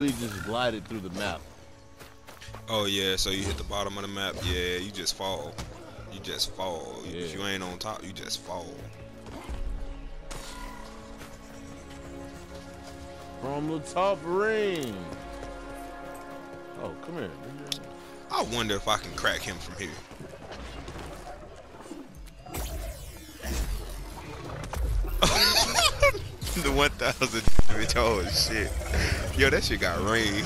just glided through the map. Oh yeah, so you hit the bottom of the map. Yeah, you just fall. You just fall. Yeah. If you ain't on top, you just fall. From the top ring. Oh, come here. I wonder if I can crack him from here. the 1000 damage. Oh shit. Yo, that shit got range.